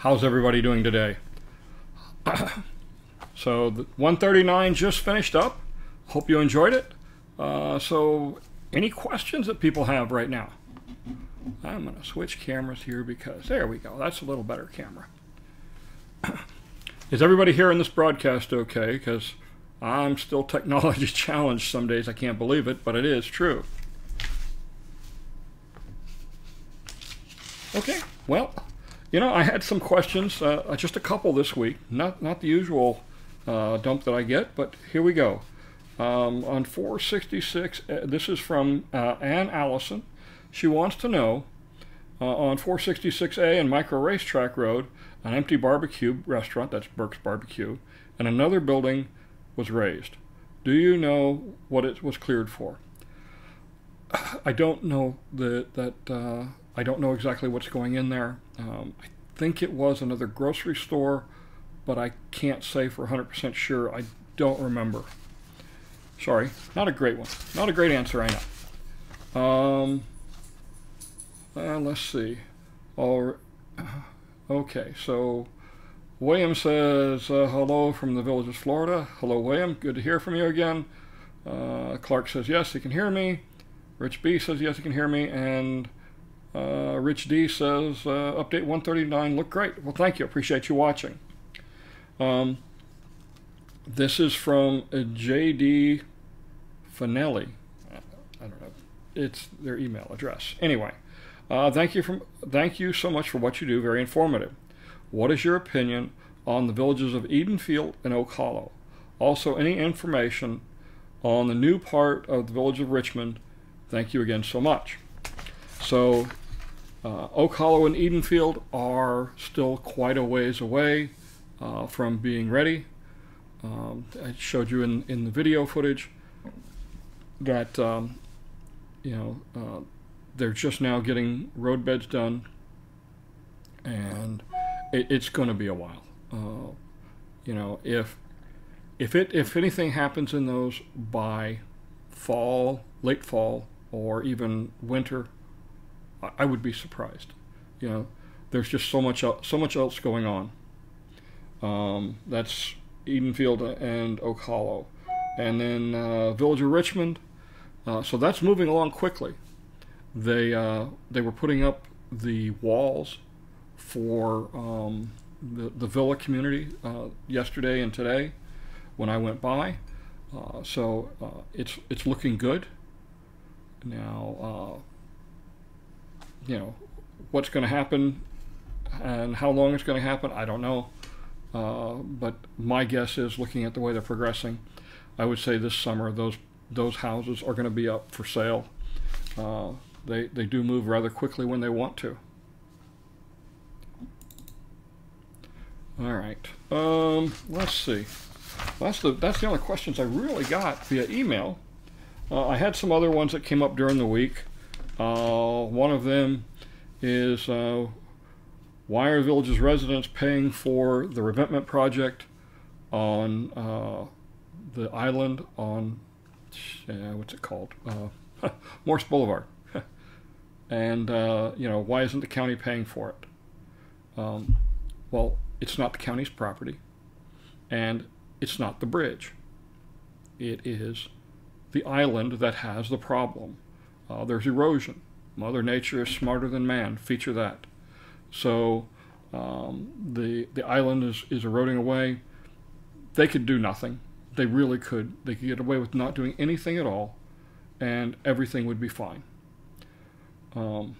How's everybody doing today? so, the 139 just finished up. Hope you enjoyed it. Uh, so, any questions that people have right now? I'm going to switch cameras here because there we go. That's a little better camera. Is everybody here in this broadcast okay? Because I'm still technology challenged some days. I can't believe it, but it is true. Okay, well, you know, I had some questions, uh, just a couple this week. Not not the usual uh, dump that I get, but here we go. Um, on 466, uh, this is from uh, Ann Allison. She wants to know uh, on 466A and Micro Racetrack Road, an empty barbecue restaurant, that's Burke's Barbecue, and another building was razed. Do you know what it was cleared for? I don't know the, that I don't know exactly what's going in there. Um, I think it was another grocery store, but I can't say for 100% sure. I don't remember. Sorry, not a great one. Not a great answer, I know. Um, uh, let's see. All, okay, so William says uh, hello from the Villages, Florida. Hello, William. Good to hear from you again. Uh, Clark says yes, he can hear me. Rich B says yes, he can hear me. And uh, Rich D says, uh, update 139 look great. Well, thank you. Appreciate you watching. Um, this is from J.D. Finelli. I don't know. It's their email address. Anyway, uh, thank you from thank you so much for what you do. Very informative. What is your opinion on the villages of Edenfield and Oak Hollow? Also, any information on the new part of the village of Richmond? Thank you again so much. So uh, Oak Hollow and Edenfield are still quite a ways away uh, from being ready. Um, I showed you in, in the video footage that um, you know uh, they're just now getting roadbeds done, and it, it's going to be a while. Uh, you know, if if it if anything happens in those by fall, late fall, or even winter, I would be surprised. You know, there's just so much so much else going on. Um, that's Edenfield and Oak Hollow, and then uh, Village of Richmond. Uh, so that's moving along quickly. They uh, they were putting up the walls for um, the the villa community uh, yesterday and today when I went by. Uh, so uh, it's it's looking good. Now you know, what's going to happen and how long it's going to happen, I don't know. Uh, but my guess is, looking at the way they're progressing, I would say this summer those those houses are going to be up for sale. Uh, they they do move rather quickly when they want to. All right. Um, let's see. That's the that's the only questions I really got via email. Uh, I had some other ones that came up during the week. Uh, one of them is uh, why are Village's residents paying for the revetment project on uh, the island on what's it called uh, Morse Boulevard, and uh, you know why isn't the county paying for it? Um, well, it's not the county's property, and it's not the bridge. It is the island that has the problem. Uh, there's erosion. Mother Nature is smarter than man. Feature that. So um, the the island is, is eroding away. They could do nothing. They really could. They could get away with not doing anything at all, and everything would be fine. Um,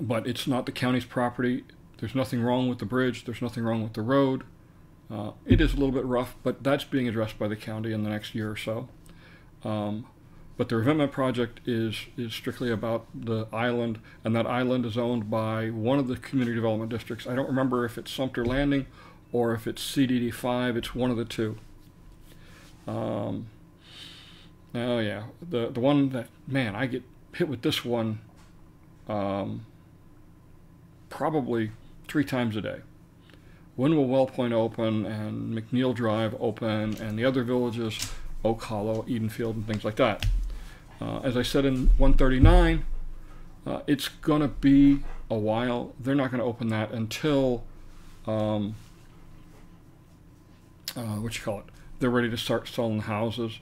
but it's not the county's property. There's nothing wrong with the bridge. There's nothing wrong with the road. Uh, it is a little bit rough, but that's being addressed by the county in the next year or so. Um, but the revetment project is, is strictly about the island, and that island is owned by one of the community development districts. I don't remember if it's Sumter Landing or if it's CDD 5, it's one of the two. Um, oh, yeah. The, the one that, man, I get hit with this one um, probably three times a day. When will Well Point open and McNeil Drive open and the other villages, Oak Hollow, Edenfield, and things like that? Uh, as I said in 139, uh, it's going to be a while. They're not going to open that until, um, uh, what you call it? They're ready to start selling houses,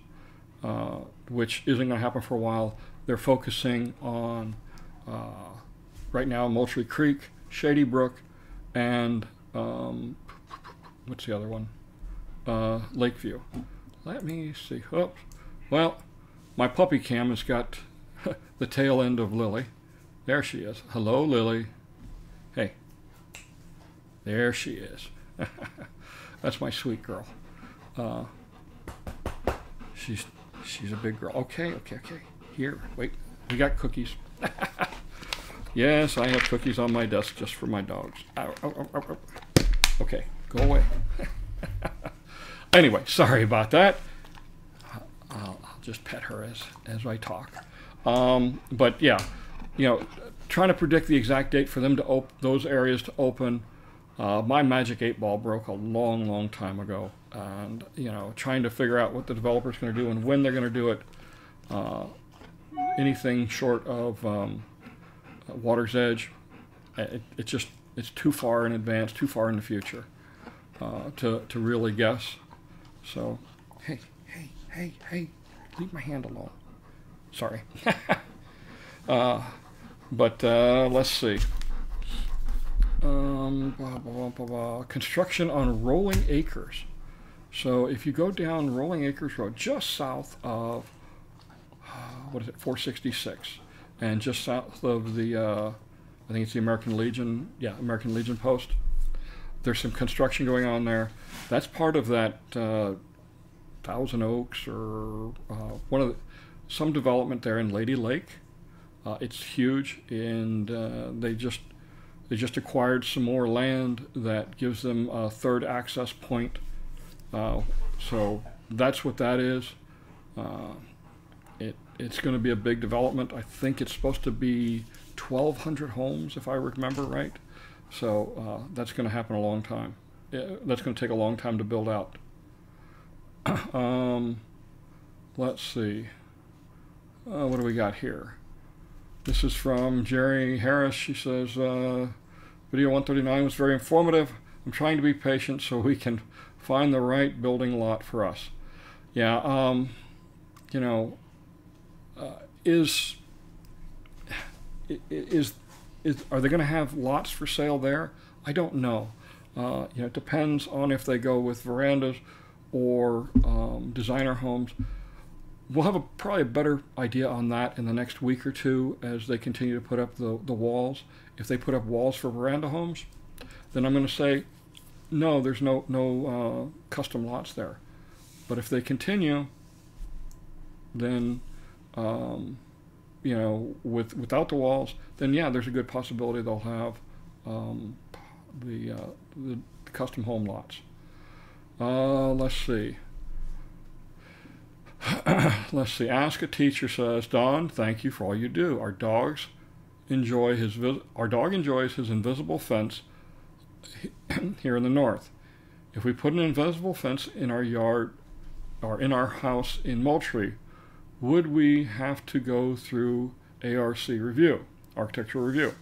uh, which isn't going to happen for a while. They're focusing on uh, right now Moultrie Creek, Shady Brook, and um, what's the other one? Lakeview. Let me see. Oops. Well, my puppy cam has got the tail end of Lily. There she is. Hello, Lily. Hey. There she is. That's my sweet girl. Uh, she's she's a big girl. Okay, okay, okay. Here, wait. We got cookies. yes, I have cookies on my desk just for my dogs. Ow, ow, ow, okay, go away. anyway, sorry about that. I'll, I'll, just pet her as as I talk. Um, but yeah, you know, trying to predict the exact date for them to open those areas to open. Uh, my magic eight ball broke a long, long time ago, and you know, trying to figure out what the developer's going to do and when they're going to do it. Uh, anything short of um, water's edge, it, it, just it's too far in advance, too far in the future uh, to to really guess. So, hey, hey, hey, hey, leave my hand alone. Sorry. uh, but uh, let's see. Um, blah, blah, blah, Construction on Rolling Acres. So if you go down Rolling Acres Road, just south of what is it, 466, and just south of the, uh, I think it's the American Legion, yeah, American Legion Post. There's some construction going on there. That's part of that uh, Thousand Oaks or uh, one of the, some development there in Lady Lake. Uh, it's huge, and uh, they just they just acquired some more land that gives them a third access point. Uh, so that's what that is. Uh, it it's going to be a big development. I think it's supposed to be 1,200 homes, if I remember right. So uh, that's going to happen a long time. That's going to take a long time to build out. um, let's see. Uh, what do we got here? This is from Jerry Harris. She says, uh, Video 139 was very informative. I'm trying to be patient so we can find the right building lot for us. Yeah, um, you know, uh, is, is, is, are they going to have lots for sale there? I don't know. Uh, you know, it depends on if they go with verandas or um, designer homes we'll have a, probably a better idea on that in the next week or two as they continue to put up the, the walls. If they put up walls for veranda homes, then I'm going to say, no, there's no, no uh, custom lots there. But if they continue, then, um, you know, with without the walls, then yeah, there's a good possibility they'll have um, the, uh, the custom home lots. Uh, let's see. let's see. Ask a teacher says, Don, thank you for all you do. Our dogs enjoy his our dog enjoys his invisible fence here in the north. If we put an invisible fence in our yard or in our house in Moultrie, would we have to go through ARC review, architectural review?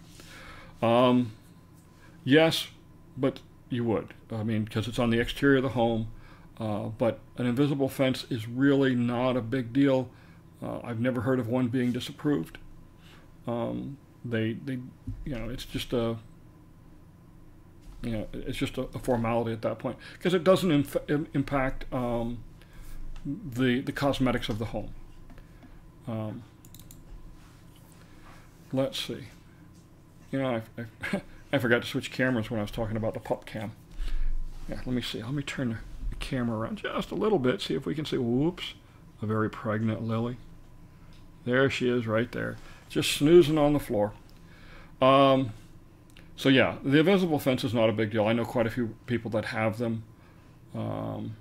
Um, yes, but you would. I mean, because it's on the exterior of the home uh, but an invisible fence is really not a big deal. Uh, I've never heard of one being disapproved. Um, they, they, you know, it's just a, you know, it's just a, a formality at that point because it doesn't impact um, the the cosmetics of the home. Um, let's see. You know, I, I, I forgot to switch cameras when I was talking about the pup cam. Yeah, let me see. Let me turn the camera around just a little bit, see if we can see, whoops, a very pregnant lily. There she is right there, just snoozing on the floor. Um, so yeah, the invisible fence is not a big deal. I know quite a few people that have them. Um,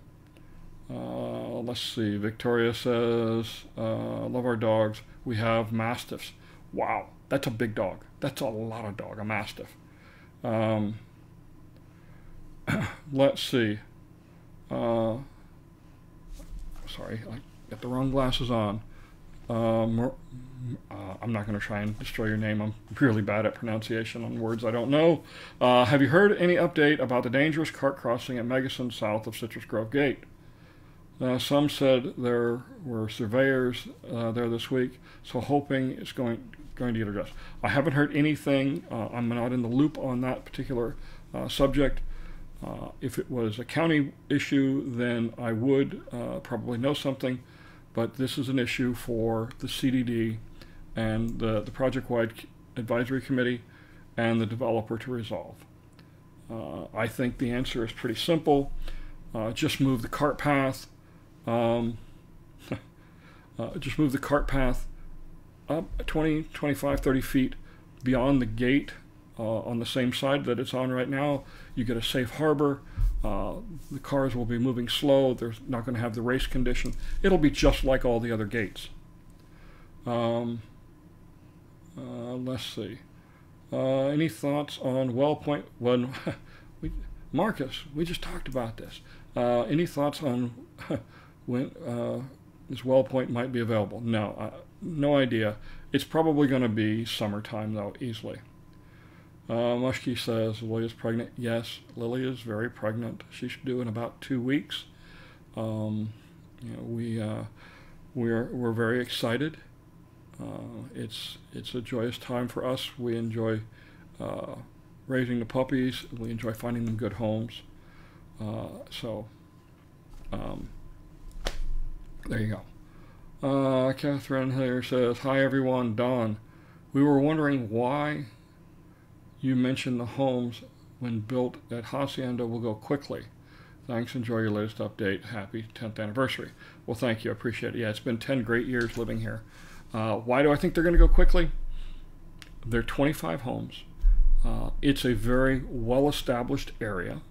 uh, let's see, Victoria says, uh, love our dogs. We have mastiffs. Wow, that's a big dog. That's a lot of dog, a mastiff. Um, let's see. Uh, sorry, I got the wrong glasses on. uh, I'm not going to try and destroy your name. I'm really bad at pronunciation on words I don't know. Uh, have you heard any update about the dangerous cart crossing at Meggison south of Citrus Grove Gate? Uh, some said there were surveyors uh, there this week, so hoping it's going going to get addressed. I haven't heard anything. Uh, I'm not in the loop on that particular uh, subject. Uh, if it was a county issue, then I would uh, probably know something, but this is an issue for the CDD and the, the project-wide advisory committee and the developer to resolve. I think the answer is pretty simple. just move the cart path um, uh, just move the cart path up 20, 25, 30 feet beyond the gate uh, on the same side that it's on right now. You get a safe harbor. Uh, the cars will be moving slow. They're not going to have the race condition. It'll be just like all the other gates. Um, uh, let's see. Uh, any thoughts on well point? When we, Marcus, we just talked about this. Uh, any thoughts on when uh, this well point might be available. No, uh, no idea. It's probably going to be summertime though, easily. Uh, Mushke says Lily is pregnant. Yes, Lily is very pregnant. She's due in about two weeks. Um, you know, we uh, we're we're very excited. Uh, it's it's a joyous time for us. We enjoy uh, raising the puppies. We enjoy finding them good homes. Uh, so. Um, there you go. Uh, Catherine here says, Hi everyone, Don. We were wondering why you mentioned the homes when built at Hacienda will go quickly. Thanks. Enjoy your latest update. Happy 10th anniversary. Well, thank you. I appreciate it. Yeah, it's been 10 great years living here. Uh, why do I think they're going to go quickly? There are 25 homes. Uh, it's a very well established area.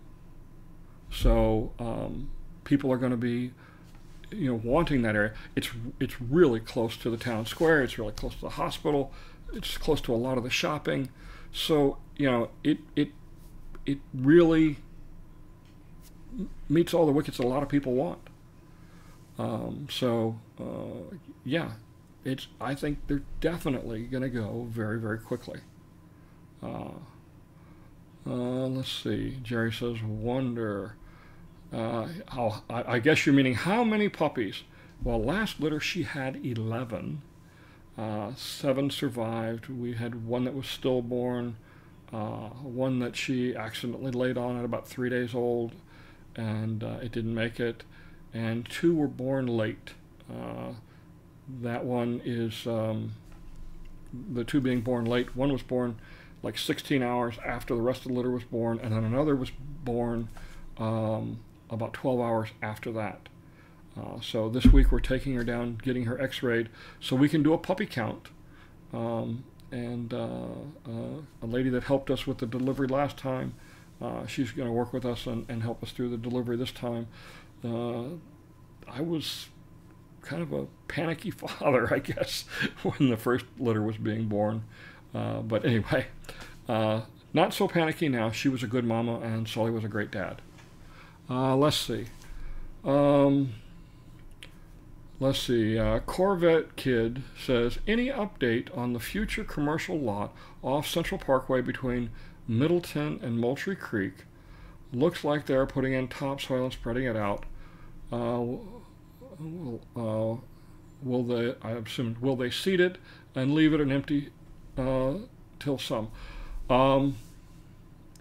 So um, people are going to be you know wanting that area. It's it's really close to the town square. It's really close to the hospital. It's close to a lot of the shopping. So you know it it it really meets all the wickets that a lot of people want. Um, so uh, yeah, it's I think they're definitely going to go very very quickly. Uh, uh, let's see. Jerry says wonder. Uh, I, I, guess you're meaning how many puppies? Well, last litter she had 11. Uh, seven survived. We had one that was stillborn, uh, one that she accidentally laid on at about three days old, and uh, it didn't make it. And two were born late. Uh, that one is um, the two being born late. One was born like 16 hours after the rest of the litter was born, and then another was born um, about 12 hours after that. Uh, so this week we're taking her down, getting her x-rayed, so we can do a puppy count. Um, and uh, uh, a lady that helped us with the delivery last time, uh, she's going to work with us and, and, help us through the delivery this time. Uh, I was kind of a panicky father, I guess, when the first litter was being born. Uh, but anyway, not so panicky now. She was a good mama, and Sully was a great dad. Uh, let's see. Um, let's see. Uh, Corvette Kid says, any update on the future commercial lot off Central Parkway between Middleton and Moultrie Creek? Looks like they're putting in topsoil and spreading it out. Uh, will, uh, will they? I assume will they seed it and leave it an empty uh, till some? Um,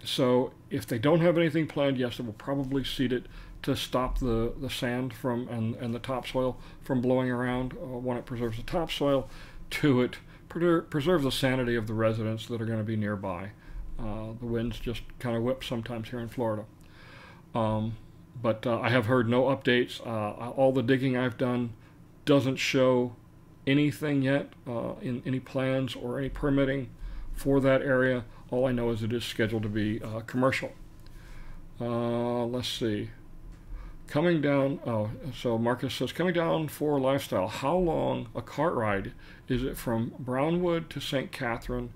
so if they don't have anything planned, yes, they will probably seed it to stop the, the sand from and, and the topsoil from blowing around. Uh, one, it preserves the topsoil. Two, it preserves the sanity of the residents that are going to be nearby. Uh, the winds just kind of whip sometimes here in Florida. Um, but uh, I have heard no updates. Uh, all the digging I've done doesn't show anything yet uh, in any plans or any permitting for that area. All I know is it is scheduled to be uh, commercial. Uh, let's see. Coming down, oh, so Marcus says, coming down for lifestyle, how long a cart ride is it from Brownwood to St. Catherine?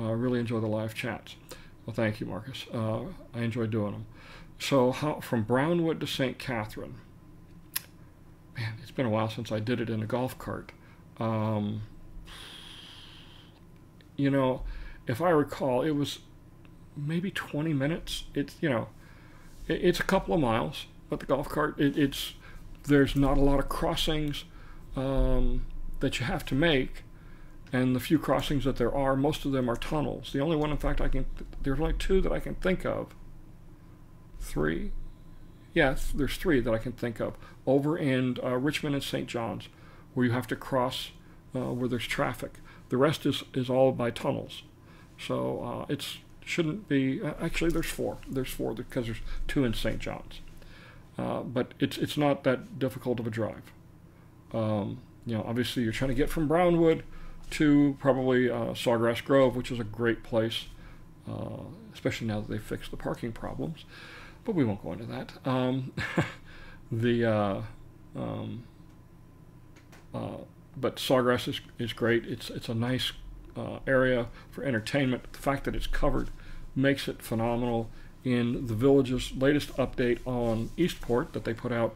Uh, really enjoy the live chats. Well, thank you, Marcus. Uh, I enjoy doing them. So, how, from Brownwood to St. Catherine, man, it's been a while since I did it in a golf cart. Um, you know, if I recall, it was maybe 20 minutes. It's you know, it, it's a couple of miles, but the golf cart it, it's there's not a lot of crossings um, that you have to make, and the few crossings that there are, most of them are tunnels. The only one, in fact, I can there's only two that I can think of. Three, yes, there's three that I can think of over in uh, Richmond and St. John's, where you have to cross uh, where there's traffic. The rest is is all by tunnels, so uh, it's shouldn't be. Uh, actually, there's four. There's four because there's two in St. John's. Uh, but it's it's not that difficult of a drive. Um, you know, obviously you're trying to get from Brownwood to probably uh, Sawgrass Grove, which is a great place, uh, especially now that they've fixed the parking problems. But we won't go into that. Um, the uh, um, but Sawgrass is, is great. It's it's a nice uh, area for entertainment. The fact that it's covered makes it phenomenal in the village's latest update on Eastport that they put out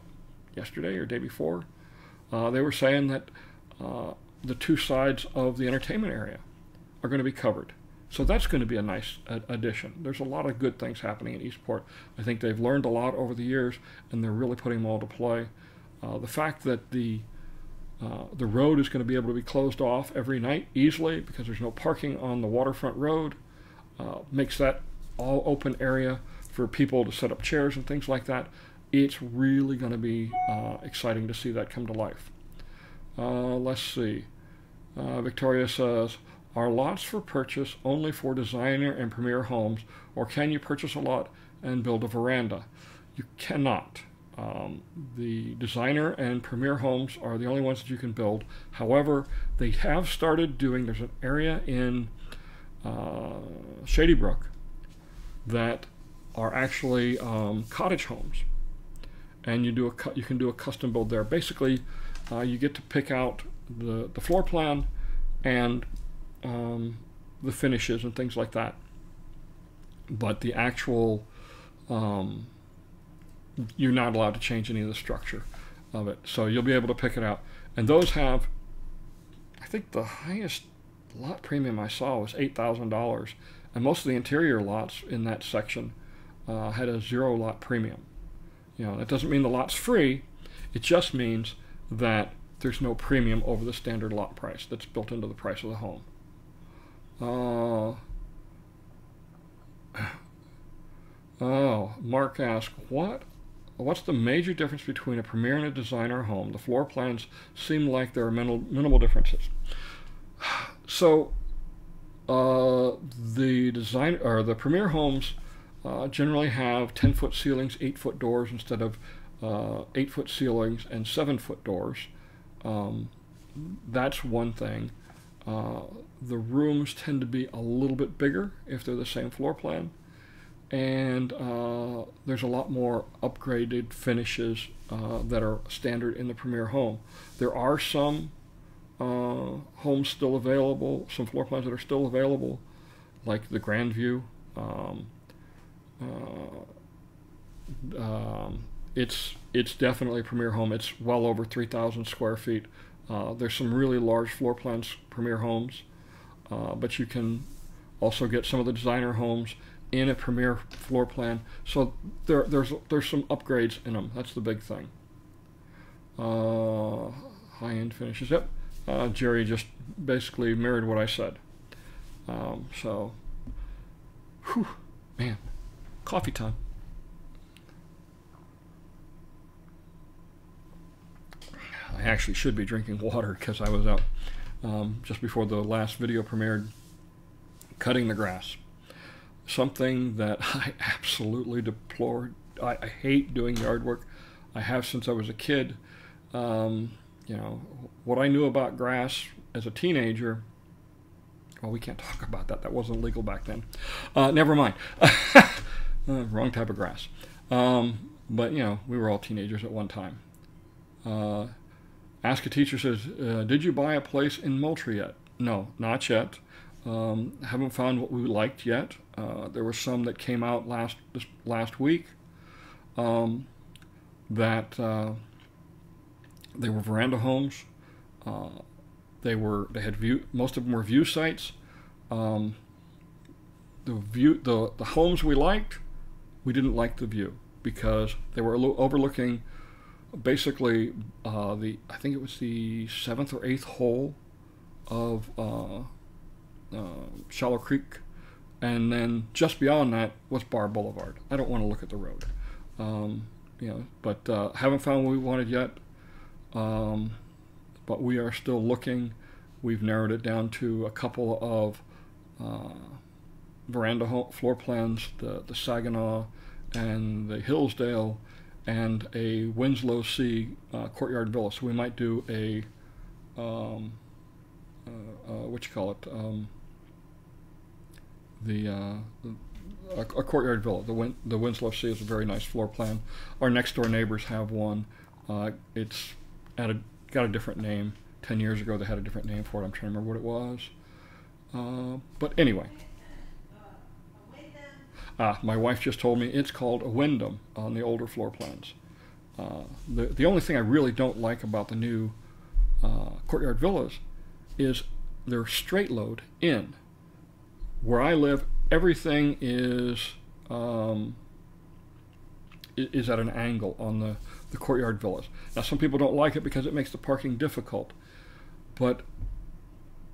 yesterday or day before, uh, they were saying that uh, the two sides of the entertainment area are going to be covered. So that's going to be a nice addition. There's a lot of good things happening in Eastport. I think they've learned a lot over the years, and they're really putting them all to play. Uh, the fact that the uh, the road is going to be able to be closed off every night easily because there's no parking on the waterfront road uh, makes that all open area for people to set up chairs and things like that. It's really going to be uh, exciting to see that come to life. Uh, let's see. Uh, Victoria says, are lots for purchase only for designer and premier homes, or can you purchase a lot and build a veranda? You cannot. Um, the designer and premier homes are the only ones that you can build. However, they have started doing, there's an area in uh, Shady Brook that are actually um, cottage homes, and you do a you can do a custom build there. Basically, uh, you get to pick out the the floor plan and um, the finishes and things like that. But the actual um, you're not allowed to change any of the structure of it. So you'll be able to pick it out. And those have, I think the highest lot premium I saw was $8,000. And most of the interior lots in that section uh, had a zero lot premium. You know, that doesn't mean the lot's free. It just means that there's no premium over the standard lot price that's built into the price of the home. Uh, oh, Mark asked, what? What's the major difference between a premier and a designer home? The floor plans seem like there are minimal, minimal differences. So, uh, the design or the premier homes uh, generally have 10 foot ceilings, 8 foot doors instead of uh, 8 foot ceilings and 7 foot doors. Um, that's one thing. Uh, the rooms tend to be a little bit bigger if they're the same floor plan. And uh, there's a lot more upgraded finishes uh, that are standard in the Premier home. There are some homes still available, some floor plans that are still available, like the Grandview. Um, uh, um, it's it's definitely a premier home. It's well over 3,000 square feet. Uh, there's some really large floor plans, premier homes, uh, but you can also get some of the designer homes in a premier floor plan. So there, there's there's some upgrades in them. That's the big thing. Uh, high-end finishes. Yep, uh, Jerry just basically mirrored what I said. Um, so, whew, man, coffee time. I actually should be drinking water because I was out um, just before the last video premiered cutting the grass. Something that I absolutely deplore. I, I hate doing yard work. I have since I was a kid. Um, you know, what I knew about grass as a teenager. Well, we can't talk about that. That wasn't legal back then. Uh, never mind. uh, wrong type of grass. Um, but, you know, we were all teenagers at one time. Uh, Ask a Teacher says, uh, Did you buy a place in Moultrie yet? No, not yet. Um, haven't found what we liked yet. Uh, there were some that came out last this last week um, that uh, they were veranda homes. Uh, they were they had view most of them were view sites. Um, the view the the homes we liked, we didn't like the view because they were overlooking basically uh, the I think it was the seventh or eighth hole of uh, Shallow Creek, and then just beyond that was Bar Boulevard. I don't want to look at the road, um, you know, but uh, haven't found what we wanted yet. Um, but we are still looking. We've narrowed it down to a couple of uh, veranda floor plans, the, the Saginaw and the Hillsdale, and a Winslow C uh, courtyard villa. So we might do a, um, uh, uh what you call it, um, the, uh, a, a, courtyard villa. The, Win- the Winslow C is a very nice floor plan. Our next door neighbors have one. Uh, it's at a got a different name. Ten years ago, they had a different name for it. I'm trying to remember what it was. Uh, but anyway, ah, my wife just told me it's called a Wyndham on the older floor plans. Uh, the the only thing I really don't like about the new uh, courtyard villas is they're straight load in. Where I live, everything is um, is at an angle on the the courtyard villas. Now, some people don't like it because it makes the parking difficult, but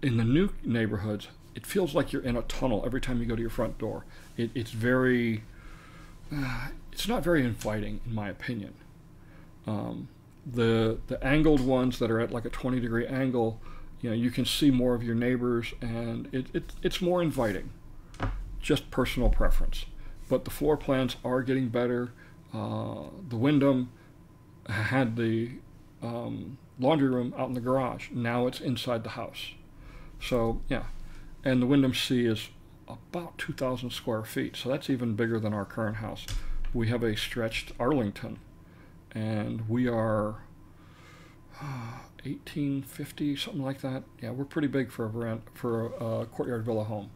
in the new neighborhoods, it feels like you're in a tunnel every time you go to your front door. It, it's very, uh, it's not very inviting, in my opinion. Um, the the angled ones that are at like a 20 degree angle, you know, you can see more of your neighbors, and it, it it's more inviting. Just personal preference, but the floor plans are getting better. Uh, the Wyndham had the um, laundry room out in the garage. Now it's inside the house. So, yeah. And the Wyndham C is about 2,000 square feet. So that's even bigger than our current house. We have a stretched Arlington. And we are 1850, something like that. Yeah, we're pretty big for a, rent, for a, a courtyard villa home.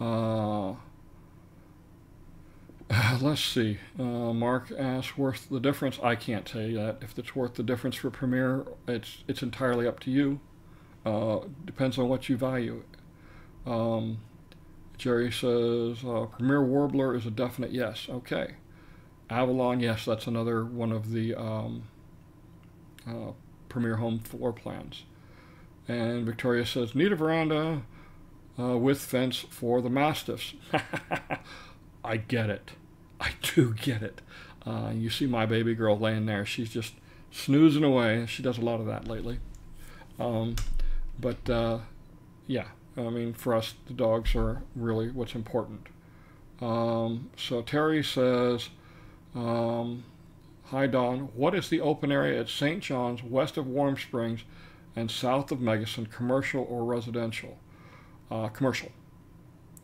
Uh, let's see. Uh, Mark asks, worth the difference? I can't tell you that. If it's worth the difference for Premier, it's it's entirely up to you. Uh, depends on what you value. Um, Jerry says, uh, Premier Warbler is a definite yes. Okay. Avalon, yes, that's another one of the um, uh, Premier Home floor plans. And Victoria says, need a veranda uh, with fence for the Mastiffs. I get it. I do get it. Uh, you see my baby girl laying there. She's just snoozing away. She does a lot of that lately. Um, but uh, yeah, I mean, for us, the dogs are really what's important. Um, so Terry says, um, Hi Don, what is the open area at St. John's west of Warm Springs and south of Meggison, commercial or residential? Uh, commercial.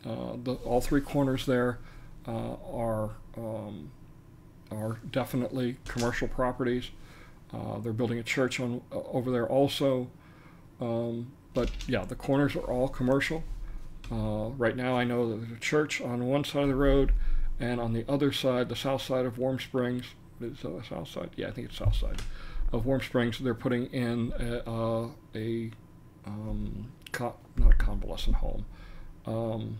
Uh, the, all three corners there uh, are um, are definitely commercial properties. Uh, they're building a church on uh, over there also, um, but yeah, the corners are all commercial. Uh, right now, I know that there's a church on one side of the road, and on the other side, the south side of Warm Springs, is the south side? Yeah, I think it's south side of Warm Springs. They're putting in a, uh, a um, not a convalescent home. Um,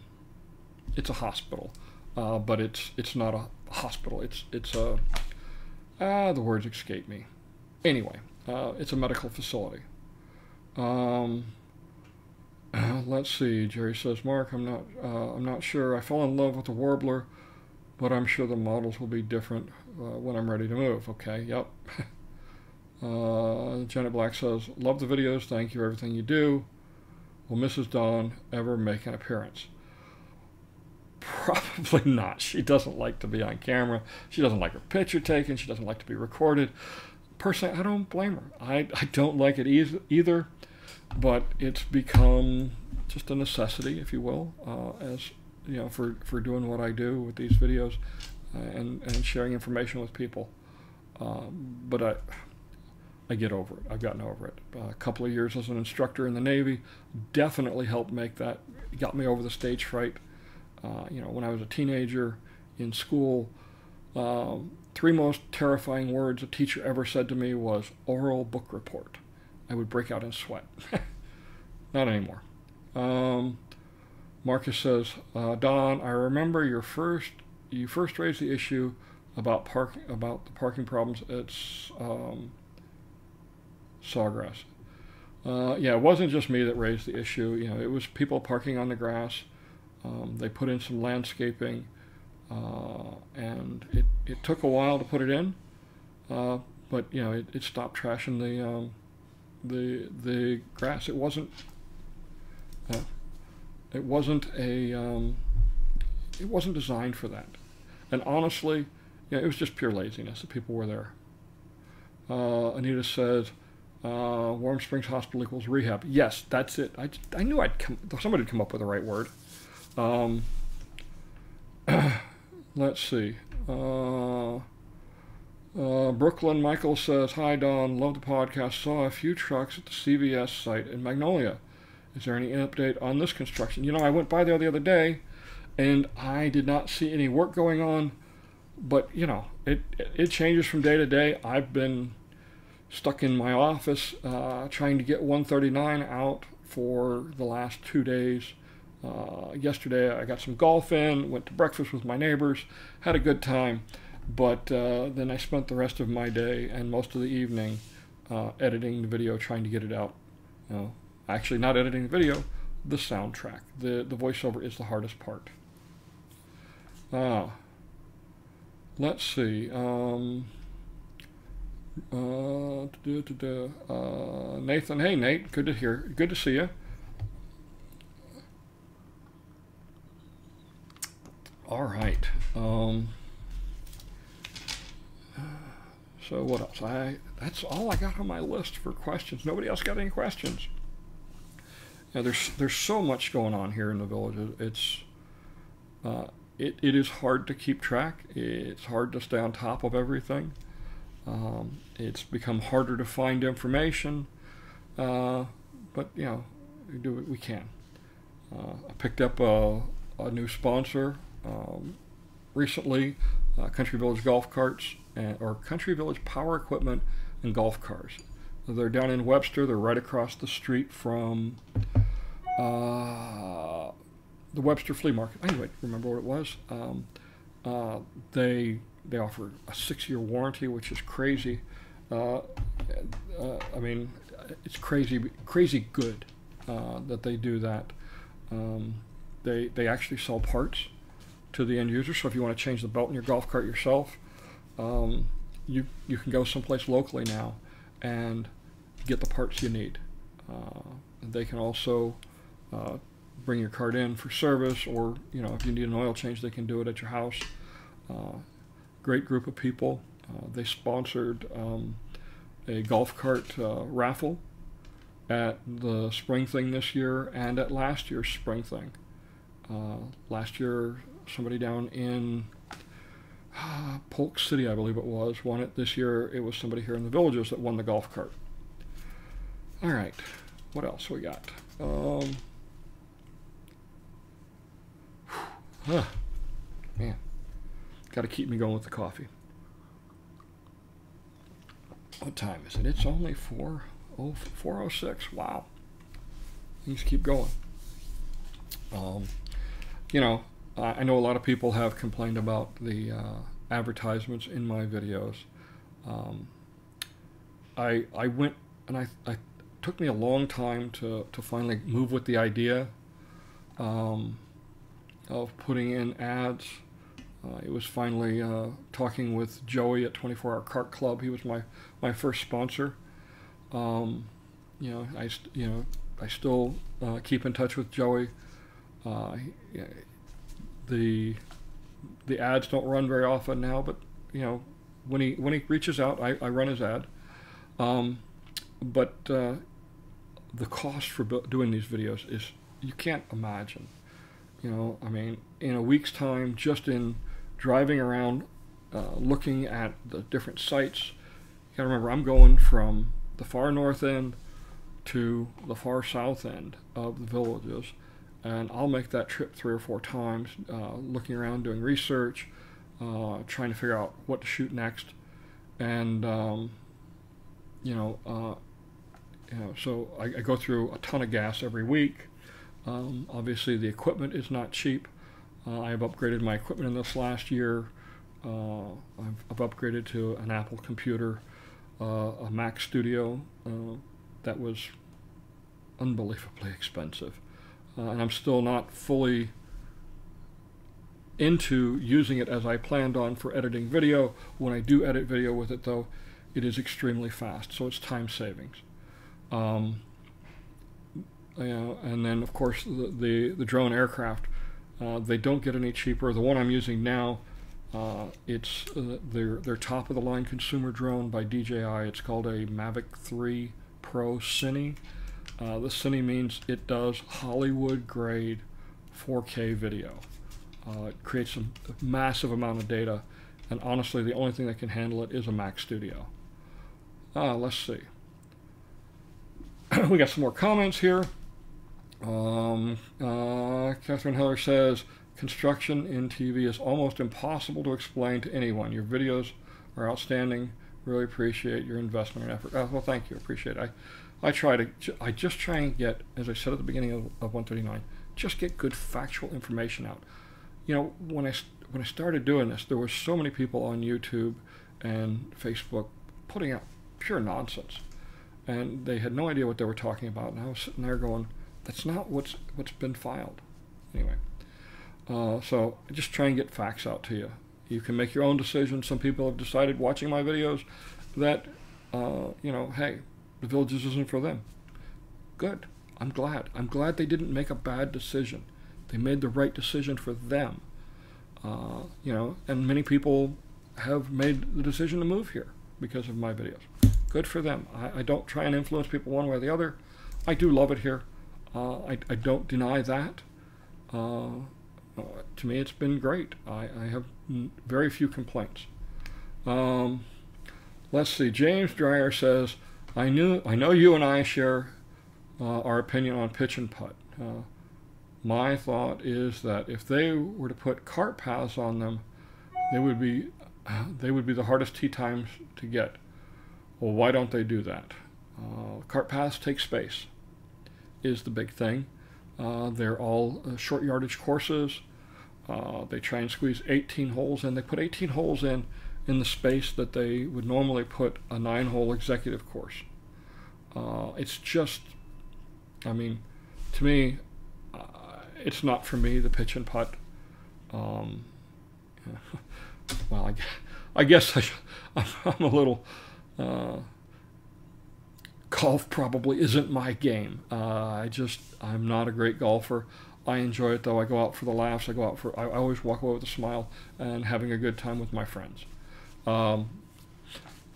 it's a hospital uh, but it's it's not a hospital. It's it's a ah the words escape me. Anyway, uh, it's a medical facility. Um, uh, let's see. Jerry says, Mark, I'm not uh, I'm not sure. I fell in love with the warbler, but I'm sure the models will be different uh, when I'm ready to move. Okay. Yep. Uh, Janet Black says, love the videos. Thank you for everything you do. Will Mrs. Don ever make an appearance? Probably not. She doesn't like to be on camera. She doesn't like her picture taken. She doesn't like to be recorded. Personally, I don't blame her. I, I don't like it either, but it's become just a necessity, if you will, uh, as you know, for, for doing what I do with these videos uh, and, and sharing information with people. Um, but I, I get over it. I've gotten over it. Uh, a couple of years as an instructor in the Navy definitely helped make that, got me over the stage fright. Uh, you know, when I was a teenager in school, um, three most terrifying words a teacher ever said to me was oral book report. I would break out in sweat. Not anymore. Um, Marcus says, uh, Don, I remember your first you first raised the issue about park about the parking problems at um, Sawgrass. Uh, yeah, it wasn't just me that raised the issue. You know, it was people parking on the grass. Um, they put in some landscaping, uh, and it, it took a while to put it in, uh, but you know, it, it stopped trashing the um, the the grass. It wasn't it wasn't a um, it wasn't designed for that, and honestly, yeah, it was just pure laziness that people were there. Uh, Anita says. Uh, Warm Springs Hospital equals rehab. Yes, that's it. I, I knew I'd come. Somebody would come up with the right word. Um, let's see. Uh, uh, Brooklyn Michael says, Hi Don, love the podcast. Saw a few trucks at the CVS site in Magnolia. Is there any update on this construction? You know, I went by there the other day and I did not see any work going on, but you know, it, it changes from day to day. I've been stuck in my office uh, trying to get 139 out for the last two days. Uh, yesterday, I got some golf in, went to breakfast with my neighbors, had a good time, but uh, then I spent the rest of my day and most of the evening uh, editing the video, trying to get it out. You know, actually, not editing the video, the soundtrack. The, the voiceover is the hardest part. Uh, let's see. Um, uh, uh, Nathan, hey Nate, good to hear, good to see you. All right. Um, so what else? I that's all I got on my list for questions. Nobody else got any questions. There's there's so much going on here in the village. It's uh, it, it is hard to keep track. It's hard to stay on top of everything. Um, it's become harder to find information, uh, but you know, we do what we can. Uh, I picked up a, a new sponsor um, recently, uh, Country Village Golf Carts and, or Country Village Power Equipment and Golf Cars. They're down in Webster. They're right across the street from uh, the Webster Flea Market. Anyway, remember what it was? Um, uh, they they offer a six-year warranty, which is crazy. Uh, uh, I mean, it's crazy, crazy good uh, that they do that. Um, they they actually sell parts to the end user. So if you want to change the belt in your golf cart yourself, um, you you can go someplace locally now and get the parts you need. Uh, they can also uh, bring your cart in for service, or you know if you need an oil change, they can do it at your house. Uh, great group of people. Uh, they sponsored um, a golf cart uh, raffle at the spring thing this year and at last year's spring thing. Last year, somebody down in Polk City, I believe it was, won it. This year, it was somebody here in the villages that won the golf cart. All right, what else we got? Um, man. Got to keep me going with the coffee. What time is it? It's only 4, oh, 406. Wow. Things keep going. Um, you know, I know a lot of people have complained about the uh, advertisements in my videos. Um, I I went and I, I took me a long time to, to finally move with the idea um, of putting in ads uh, it was finally uh, talking with Joey at 24 Hour Cart Club. He was my, my first sponsor. Um, you know, I you know I still uh, keep in touch with Joey. Uh, the the ads don't run very often now, but you know when he when he reaches out, I, I run his ad. Um, but uh, the cost for doing these videos is you can't imagine. You know, I mean, in a week's time, just in driving around, uh, looking at the different sites. You gotta remember, I'm going from the far north end to the far south end of the villages, and I'll make that trip three or four times, uh, looking around, doing research, uh, trying to figure out what to shoot next, and um, you know, uh, you know, so I, I, go through a ton of gas every week. Um, obviously, the equipment is not cheap. Uh, I have upgraded my equipment in this last year. Uh, I've, I've, upgraded to an Apple computer, uh, a Mac Studio uh, that was unbelievably expensive. Uh, and I'm still not fully into using it as I planned on for editing video. When I do edit video with it, though, it is extremely fast, so it's time savings. Um, and then, of course, the, the, the drone aircraft, uh, they don't get any cheaper. The one I'm using now, uh, it's uh, their, their top of the line consumer drone by DJI. It's called a Mavic 3 Pro Cine. Uh, the Cine means it does Hollywood grade 4K video. Uh, it creates a massive amount of data, and honestly, the only thing that can handle it is a Mac Studio. Uh, let's see. we got some more comments here. Um, uh, Catherine Heller says, construction in TV is almost impossible to explain to anyone. Your videos are outstanding. Really appreciate your investment and effort. Uh, well, thank you. Appreciate it. I, I try to, I just try and get, as I said at the beginning of, of 139, just get good factual information out. You know, when I, when I started doing this, there were so many people on YouTube and Facebook putting out pure nonsense and they had no idea what they were talking about. And I was sitting there going, "That's not what's what's been filed." Anyway, uh, so just try and get facts out to you. You can make your own decisions. Some people have decided watching my videos that, uh, you know, hey, the villages isn't for them. Good. I'm glad. I'm glad they didn't make a bad decision. They made the right decision for them. Uh, you know, and many people have made the decision to move here because of my videos good for them. I, I, don't try and influence people one way or the other. I do love it here. Uh, I, I, don't deny that. Uh, uh, to me, it's been great. I, I have very few complaints. Um, let's see. James Dreyer says, "I knew, I know you and I share our opinion on pitch and putt. My thought is that if they were to put cart paths on them, they would be, they would be the hardest tee times to get." Well, why don't they do that? Uh, cart paths take space, is the big thing. Uh, they're all uh, short yardage courses. Uh, they try and squeeze 18 holes in. They put 18 holes in in the space that they would normally put a nine hole executive course. Uh, it's just, I mean, to me, uh, it's not for me, the pitch and putt. Um, well, I, I guess I, I'm a little uh, golf probably isn't my game. Uh, I just, I'm not a great golfer. I enjoy it though. I go out for the laughs. I go out for, I, I always walk away with a smile and having a good time with my friends. Um,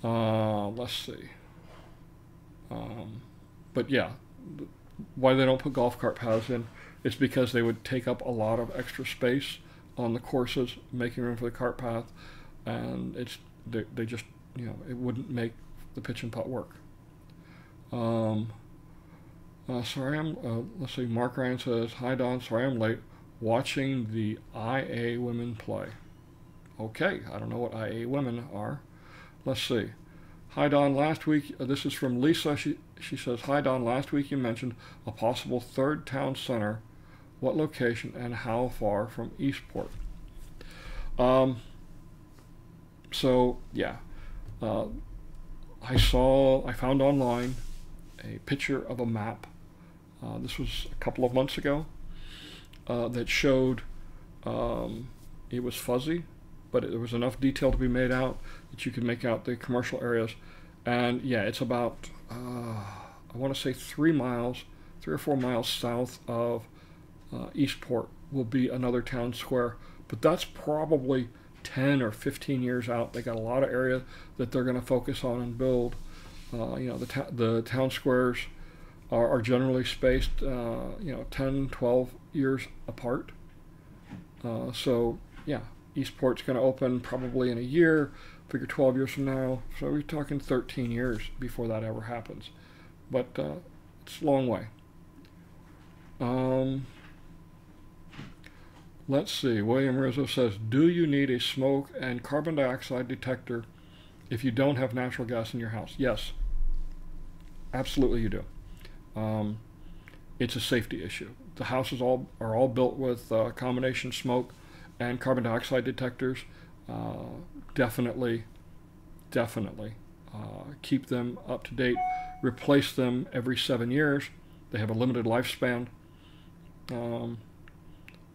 uh, let's see. Um, but yeah, why they don't put golf cart paths in is because they would take up a lot of extra space on the courses, making room for the cart path, and it's they, they just you know, it wouldn't make the pitch and putt work. Um, uh, sorry, I'm, uh, let's see, Mark Ryan says, Hi Don, sorry I'm late. Watching the IA women play. Okay, I don't know what IA women are. Let's see. Hi Don, last week, uh, this is from Lisa. She, she says, Hi Don, last week you mentioned a possible third town center. What location and how far from Eastport? Um, so, yeah, uh, I saw, I found online a picture of a map. Uh, this was a couple of months ago uh, that showed um, it was fuzzy, but there was enough detail to be made out that you could make out the commercial areas. And yeah, it's about, uh, I want to say three miles, three or four miles south of uh, Eastport will be another town square. But that's probably 10 or 15 years out. They got a lot of area that they're going to focus on and build. Uh, you know, the, the town squares are, are generally spaced, uh, you know, 10, 12 years apart. Uh, so, yeah, Eastport's going to open probably in a year, figure 12 years from now. So we're talking 13 years before that ever happens. But uh, it's a long way. Um, Let's see. William Rizzo says, do you need a smoke and carbon dioxide detector if you don't have natural gas in your house? Yes. Absolutely, you do. Um, it's a safety issue. The houses all are all built with uh, combination smoke and carbon dioxide detectors. Uh, definitely, definitely uh, keep them up to date. Replace them every seven years. They have a limited lifespan. Um,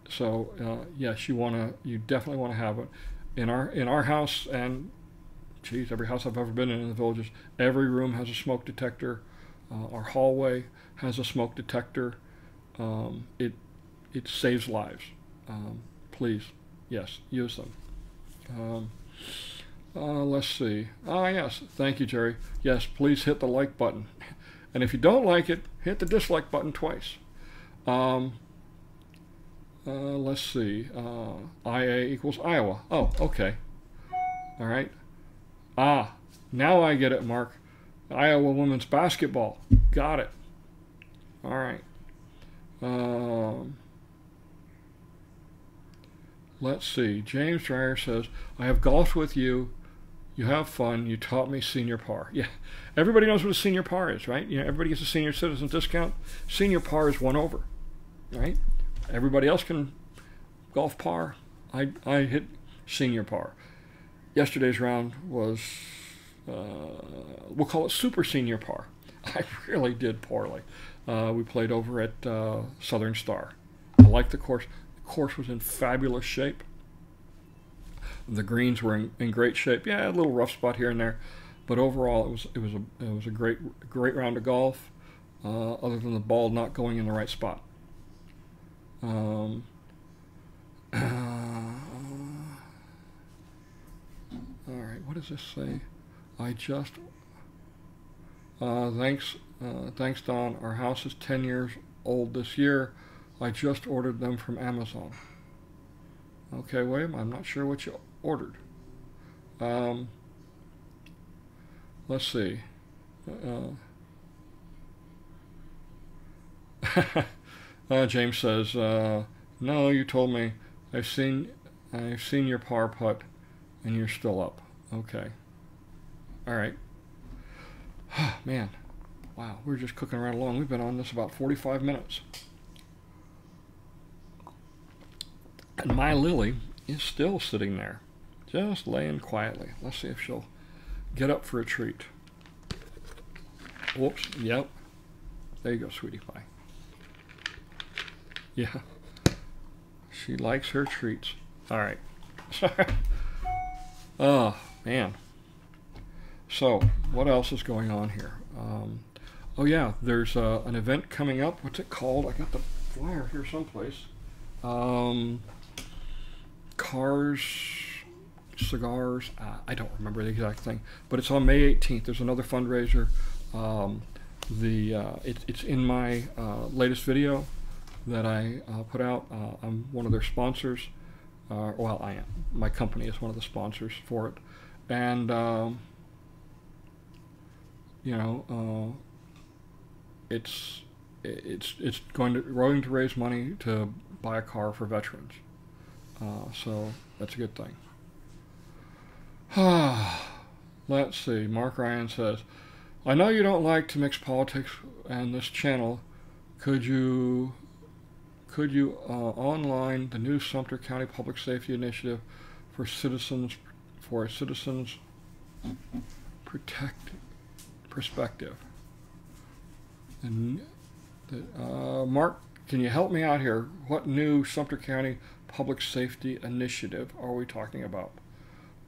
so uh, yes, you want to. You definitely want to have it in our in our house and geez, every house I've ever been in in the villages, every room has a smoke detector. Uh, our hallway has a smoke detector. Um, it it saves lives. Um, please, yes, use them. Um, uh, let's see. Ah, yes. Thank you, Jerry. Yes, please hit the like button. And if you don't like it, hit the dislike button twice. Um, uh, let's see. Uh, IA equals Iowa. Oh, okay. All right. Ah, now I get it, Mark. Iowa women's basketball. Got it. All right. Um, let's see. James Dreyer says, I have golfed with you. You have fun. You taught me senior par. Yeah, everybody knows what a senior par is, right? You know, everybody gets a senior citizen discount. Senior par is one over, right? Everybody else can golf par. I, I hit senior par. Yesterday's round was, uh, we'll call it super senior par. I really did poorly. Uh, we played over at uh, Southern Star. I liked the course. The course was in fabulous shape. The greens were in, in great shape. Yeah, a little rough spot here and there, but overall it was it was a it was a great great round of golf. Uh, other than the ball not going in the right spot. Um, uh, all right, what does this say? I just uh, thanks uh, thanks Don. Our house is 10 years old this year. I just ordered them from Amazon. Okay, William, I'm not sure what you ordered. Um, let's see. Uh, uh, James says, uh, "No, you told me. I've seen, I've seen your par putt, and you're still up. Okay. All right. Man, wow, we're just cooking right along. We've been on this about 45 minutes." And my Lily is still sitting there, just laying quietly. Let's see if she'll get up for a treat. Whoops, yep. There you go, sweetie pie. Yeah. She likes her treats. All right. Sorry. oh, ah. Man. So, what else is going on here? Um, oh, yeah, there's uh, an event coming up. What's it called? I got the flyer here someplace. Um, cars, cigars. Uh, I don't remember the exact thing, but it's on May 18th. There's another fundraiser. Um, the uh, it, it's in my uh, latest video that I uh, put out. Uh, I'm one of their sponsors. Well, I am. My company is one of the sponsors for it, and um, you know, it's it's it's going to going to raise money to buy a car for veterans. Uh, so that's a good thing. Let's see. Mark Ryan says, I know you don't like to mix politics and this channel. Could you could you uh, online the new Sumter County Public Safety Initiative for citizens for a citizens protect perspective? And uh, Mark, can you help me out here? What new Sumter County public safety initiative are we talking about?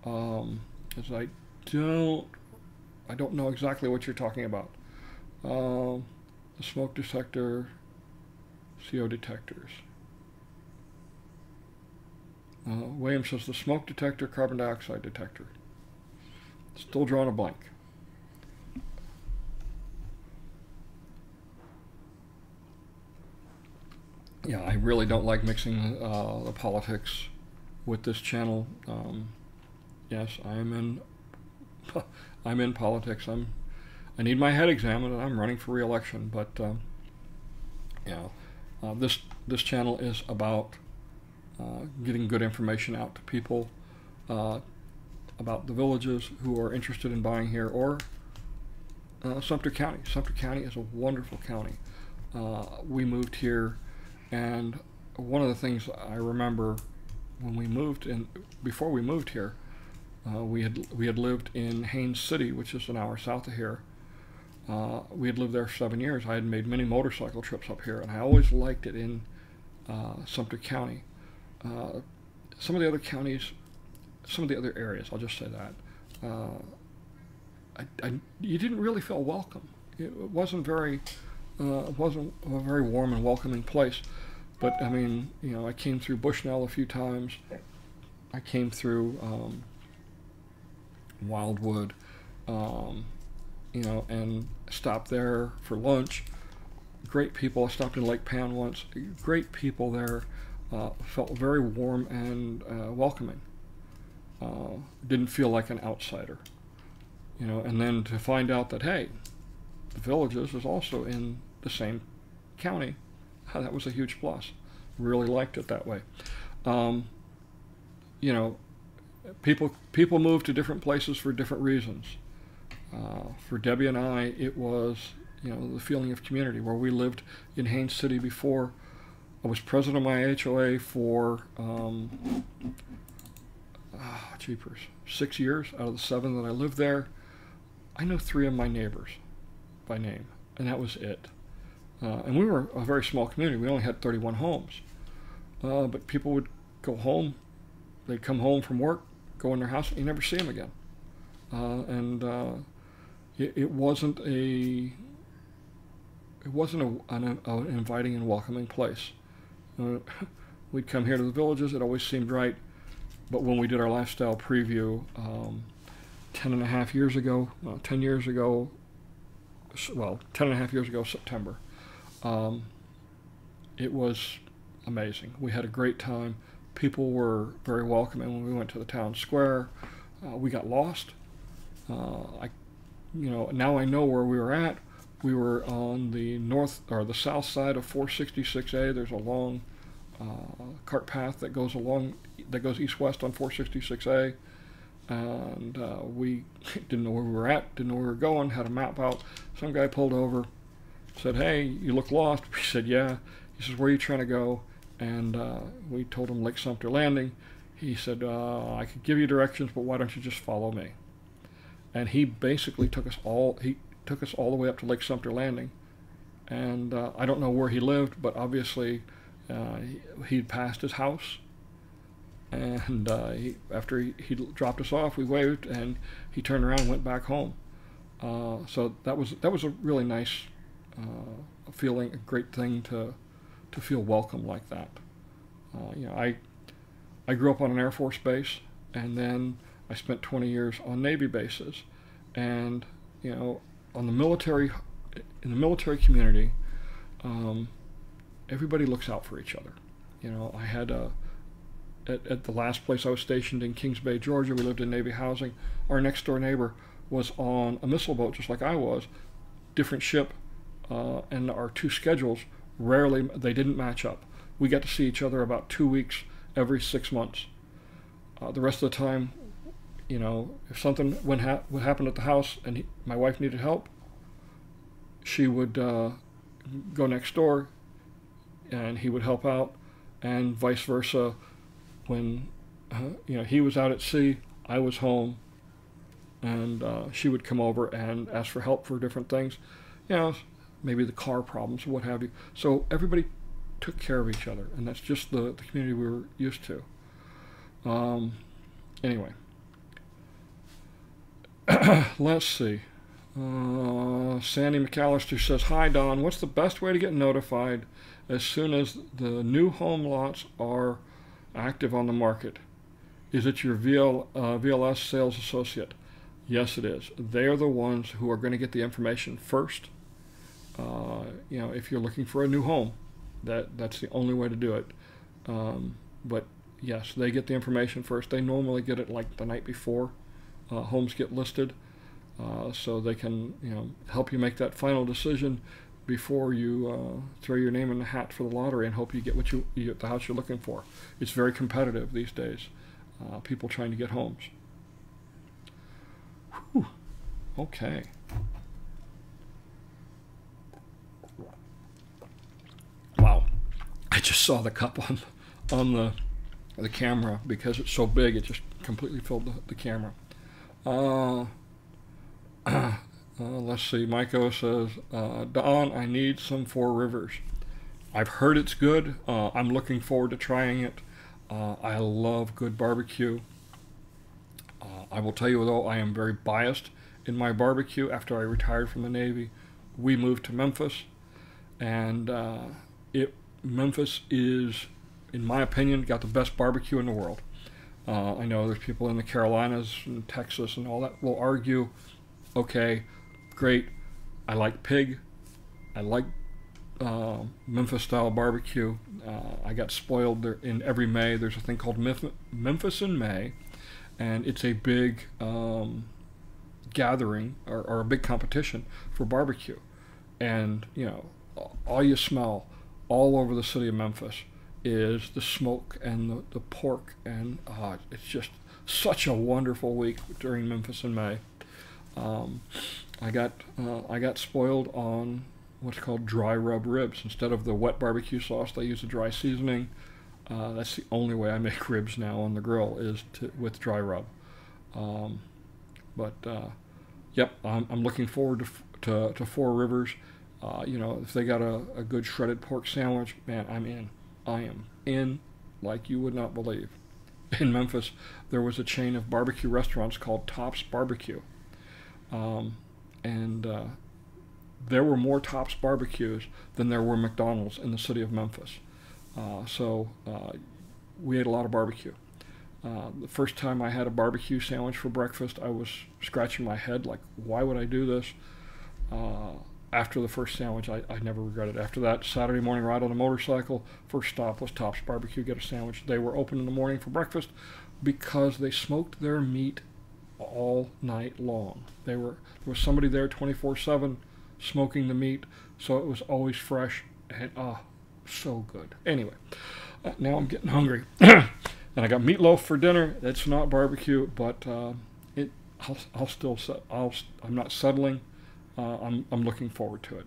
Um, as I don't, I don't know exactly what you're talking about. Um, the smoke detector, CO detectors. Uh, William says the smoke detector, carbon dioxide detector. Still drawing a blank. yeah, I really don't like mixing uh, the politics with this channel. Um, yes, I am in. I'm in politics. I'm. I need my head examined, and I'm running for re-election. But um, know, uh, this this channel is about getting good information out to people uh, about the villages who are interested in buying here or uh, Sumter County. Sumter County is a wonderful county. Uh, we moved here, and one of the things I remember when we moved and before we moved here, uh, we had we had lived in Haines City, which is an hour south of here. Uh, we had lived there seven years. I had made many motorcycle trips up here, and I always liked it in uh, Sumter County. Some of the other counties, some of the other areas, I'll just say that, uh, I, I, you didn't really feel welcome. It wasn't very, uh, it wasn't a very warm and welcoming place. But I mean, you know, I came through Bushnell a few times. I came through um, Wildwood, um, you know, and stopped there for lunch. Great people. I stopped in Lake Pan once. Great people there. Uh, felt very warm and uh, welcoming. Uh, didn't feel like an outsider, you know. And then to find out that hey, the Villages is also in the same county that was a huge plus. Really liked it that way. Um, you know, people people move to different places for different reasons. Uh, for Debbie and I, it was you know the feeling of community where we lived in Haines City before. I was president of my HOA for um, oh, jeepers six years out of the seven that I lived there. I know three of my neighbors by name, and that was it. Uh, and we were a very small community. We only had 31 homes. Uh, but people would go home. They'd come home from work, go in their house, and you never see them again. Uh, and uh, it, it, wasn't a it wasn't a, an, an, inviting and welcoming place. Uh, we'd come here to the villages. It always seemed right. But when we did our lifestyle preview um, 10 and a half years ago, 10 years ago, well, 10 and a half years ago, September, um, it was amazing. We had a great time. People were very welcoming when we went to the town square. Uh, we got lost. Uh, I, you know, now I know where we were at. We were on the north or the south side of 466A. There's a long uh, cart path that goes along that goes east-west on 466A, and uh, we didn't know where we were at, didn't know where we were going. Had a map out. Some guy pulled over said, hey, you look lost. We said, yeah. He says, where are you trying to go? And uh, we told him Lake Sumter Landing. He said, uh, I could give you directions, but why don't you just follow me? And he basically took us all, he took us all the way up to Lake Sumter Landing. And uh, I don't know where he lived, but obviously uh, he, passed his house. And uh, he, after he, he, dropped us off, we waved, and he turned around and went back home. Uh, so that was that was a really nice uh, feeling a great thing to to feel welcome like that. Uh, you know, I I grew up on an Air Force base, and then I spent 20 years on Navy bases, and you know, on the military in the military community, um, everybody looks out for each other. You know, I had a at, at the last place I was stationed in Kings Bay, Georgia. We lived in Navy housing. Our next door neighbor was on a missile boat, just like I was, different ship, uh, and our two schedules rarely they didn't match up. We got to see each other about two weeks every six months. Uh, the rest of the time, you know, if something when ha- would happen at the house and he, my wife needed help, she would uh, go next door, and he would help out, and vice versa. When uh, you know he was out at sea, I was home, and uh, she would come over and ask for help for different things. You know, maybe the car problems, or what have you. So everybody took care of each other, and that's just the, the community we were used to. Um, anyway, let's see. Uh, Sandy McAllister says, Hi, Don. What's the best way to get notified as soon as the new home lots are active on the market? Is it your VL, uh, VLS sales associate? Yes, it is. They are the ones who are going to get the information first uh, you know, if you're looking for a new home, that that's the only way to do it. Um, but yes, they get the information first. They normally get it like the night before uh, homes get listed uh, so they can you know help you make that final decision before you uh, throw your name in the hat for the lottery and hope you get what you, you get the house you're looking for. It's very competitive these days. Uh, people trying to get homes. Whew. Okay. Wow. I just saw the cup on on the the camera because it's so big it just completely filled the, the camera. Uh, uh, let's see. Maiko says, uh, Don, I need some Four Rivers. I've heard it's good. Uh, I'm looking forward to trying it. Uh, I love good barbecue. I will tell you, though, I am very biased in my barbecue. After I retired from the Navy, we moved to Memphis, and it Memphis is, in my opinion, got the best barbecue in the world. Uh, I know there's people in the Carolinas and Texas and all that will argue, okay, great, I like pig, I like uh, Memphis style barbecue. Uh, I got spoiled there in every May. There's a thing called Memphis in May, and it's a big um, gathering or, or, a big competition for barbecue. And, you know, all you smell all over the city of Memphis is the smoke and the, the pork, and uh, it's just such a wonderful week during Memphis in May. Um, I got uh, I got spoiled on what's called dry rub ribs instead of the wet barbecue sauce. They use a dry seasoning. Uh, that's the only way I make ribs now on the grill is to, with dry rub. Um, but uh, yep, I'm, I'm, looking forward to, to, to Four Rivers. Uh, you know, if they got a, a good shredded pork sandwich, man, I'm in. I am in like you would not believe. In Memphis, there was a chain of barbecue restaurants called Tops Barbecue. Um, and uh, there were more Tops barbecues than there were McDonald's in the city of Memphis. Uh, so uh, we ate a lot of barbecue. Uh, the first time I had a barbecue sandwich for breakfast, I was scratching my head like, why would I do this? After the first sandwich, I, I never regretted it. After that Saturday morning ride on a motorcycle, first stop was Tops Barbecue, get a sandwich. They were open in the morning for breakfast because they smoked their meat all night long. They were there was somebody there 24/7 smoking the meat, so it was always fresh and ah, so good. Anyway, uh, now I'm getting hungry, and I got meatloaf for dinner. It's not barbecue, but uh, it I'll, I'll still I'll I'm not settling uh, I'm, I'm looking forward to it.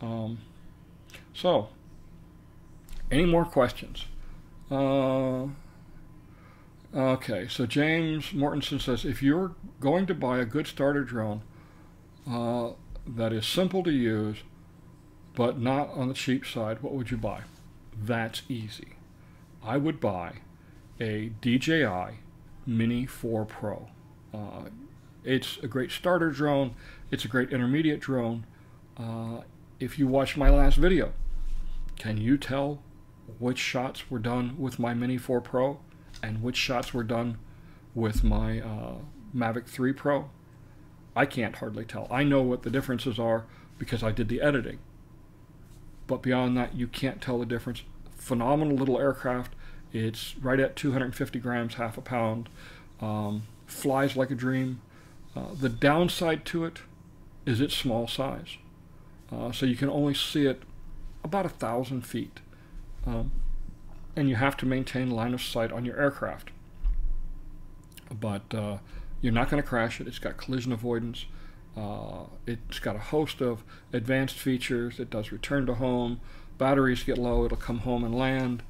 Um, so, any more questions? Uh, okay, so James Mortensen says if you're going to buy a good starter drone uh, that is simple to use but not on the cheap side, what would you buy? That's easy. I would buy a DJI Mini 4 Pro. Uh, it's a great starter drone. It's a great intermediate drone. Uh, if you watch my last video, can you tell which shots were done with my Mini 4 Pro and which shots were done with my uh, Mavic 3 Pro? I can't hardly tell. I know what the differences are because I did the editing. But beyond that, you can't tell the difference. Phenomenal little aircraft. It's right at 250 grams, half a pound. Um, flies like a dream. Uh, the downside to it is its small size. Uh, so you can only see it about a thousand feet. Um, and you have to maintain line of sight on your aircraft. But uh, you're not going to crash it. It's got collision avoidance. Uh, it's got a host of advanced features. It does return to home. Batteries get low, it'll come home and land.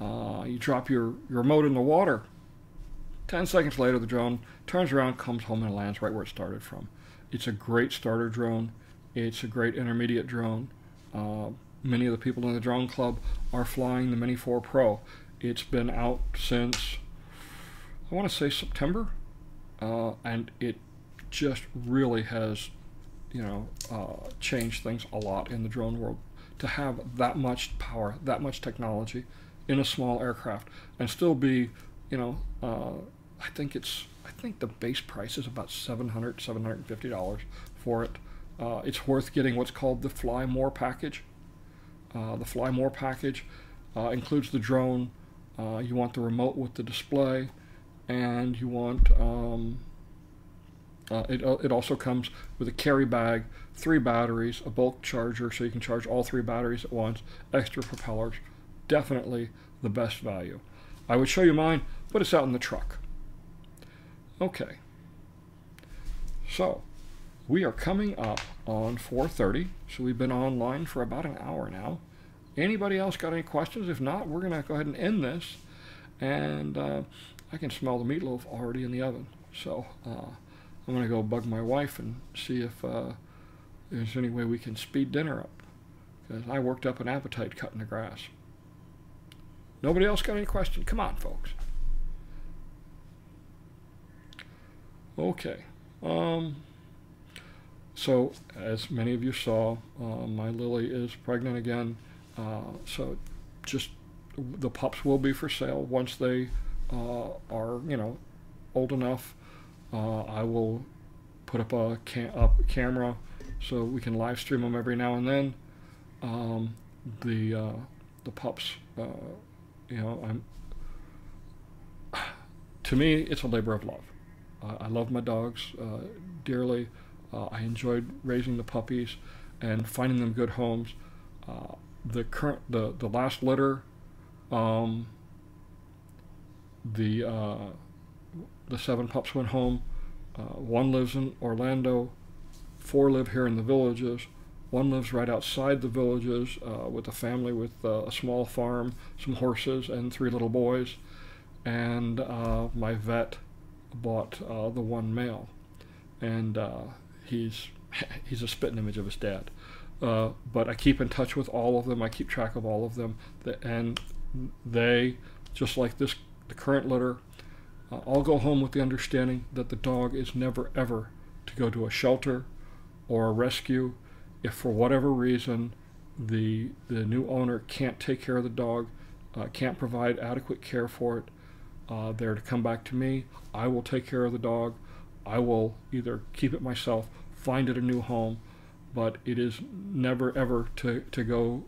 Uh, you drop your, your remote in the water, 10 seconds later, the drone turns around, comes home, and lands right where it started from. It's a great starter drone. It's a great intermediate drone. Uh, many of the people in the drone club are flying the Mini 4 Pro. It's been out since, I want to say September, uh, and it just really has, you know, uh, changed things a lot in the drone world. To have that much power, that much technology in a small aircraft, and still be, you know, uh, I think it's I think the base price is about 700 750 dollars for it. Uh, it's worth getting what's called the Fly More package. Uh, the Fly More package uh, includes the drone. Uh, you want the remote with the display, and you want um, uh, it. It also comes with a carry bag, three batteries, a bulk charger, so you can charge all three batteries at once. Extra propellers. Definitely the best value. I would show you mine, but it's out in the truck. Okay. So, we are coming up on 4.30, so we've been online for about an hour now, Anybody else got any questions? If not, we're going to go ahead and end this. And uh, I can smell the meatloaf already in the oven. So uh, I'm going to go bug my wife and see if uh, there's any way we can speed dinner up. Because I worked up an appetite cutting the grass. Nobody else got any questions? Come on, folks. Okay. Um, so, as many of you saw, uh, my Lily is pregnant again. Uh, so, just the pups will be for sale once they uh, are, you know, old enough. Uh, I will put up a cam up camera so we can live stream them every now and then. Um, the uh, the pups, uh, you know, I'm. To me, it's a labor of love. I love my dogs dearly. Uh, I enjoyed raising the puppies and finding them good homes. Uh, the current, the the last litter, um, the uh, the seven pups went home. Uh, one lives in Orlando. Four live here in the villages. One lives right outside the villages uh, with a family with uh, a small farm, some horses, and three little boys. And my vet bought the one male and uh, he's he's a spitting image of his dad. Uh, but I keep in touch with all of them. I keep track of all of them, and they, just like this, the current litter, uh, all go home with the understanding that the dog is never ever to go to a shelter or a rescue if for whatever reason the the new owner can't take care of the dog, uh, can't provide adequate care for it. Uh, they're to come back to me. I will take care of the dog. I will either keep it myself, find it a new home, but it is never ever to, to go.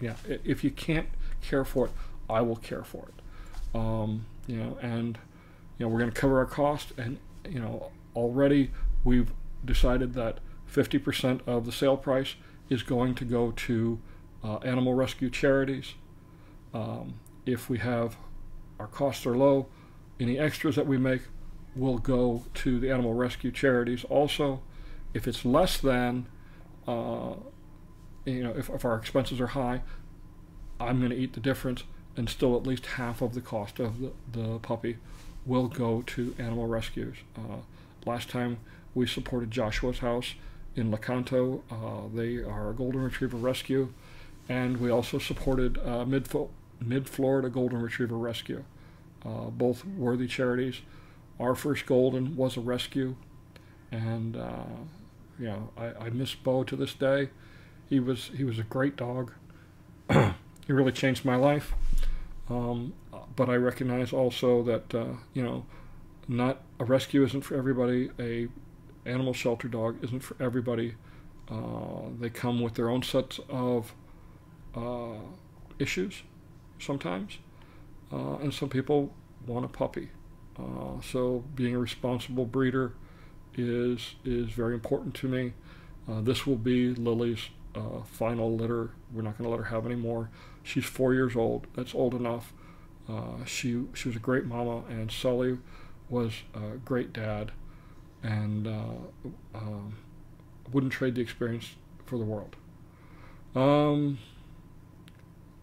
Yeah, if you can't care for it, I will care for it. Um, you know, and you know we're going to cover our cost, and you know already we've decided that 50% of the sale price is going to go to uh, animal rescue charities. Um, if we have our costs are low, any extras that we make will go to the animal rescue charities. Also, if it's less than, uh, you know, if, if our expenses are high, I'm going to eat the difference, and still at least half of the cost of the, the puppy will go to animal rescues. Uh, last time we supported Joshua's house in Lecanto. Uh, they are a golden retriever rescue, and we also supported uh, Mid Mid Florida Golden Retriever Rescue uh, both worthy charities. Our first golden was a rescue, and uh, you know I, I miss Bo to this day. He was he was a great dog. he really changed my life. Um, but I recognize also that uh, you know not a rescue isn't for everybody. A animal shelter dog isn't for everybody. Uh, they come with their own sets of uh, issues sometimes uh, and some people want a puppy. Uh, so being a responsible breeder is is very important to me. Uh, this will be Lily's uh, final litter. We're not going to let her have any more. She's four years old. That's old enough. Uh, she she was a great mama, and Sully was a great dad, and uh, um, wouldn't trade the experience for the world. Um,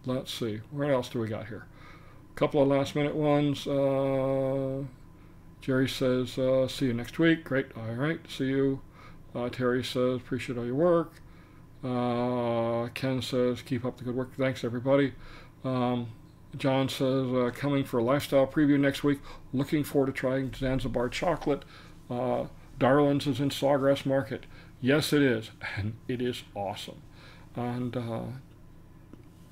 let's see, what else do we got here? A couple of last minute ones. Uh, Jerry says, uh, see you next week. Great. All right. See you. Uh, Terry says, appreciate all your work. Uh, Ken says, keep up the good work. Thanks, everybody. Um, John says, uh, coming for a lifestyle preview next week. Looking forward to trying Zanzibar chocolate. Uh, Darlin's is in Sawgrass Market. Yes, it is. And it is awesome. And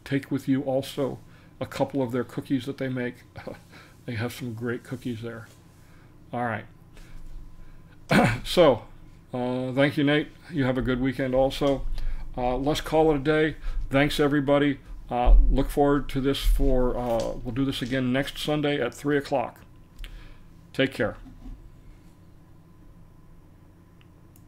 take with you also a couple of their cookies that they make. they have some great cookies there. All right. so, uh, thank you, Nate. You have a good weekend also. Uh, let's call it a day. Thanks, everybody. Uh, look forward to this for, uh, we'll do this again next Sunday at 3 o'clock. Take care.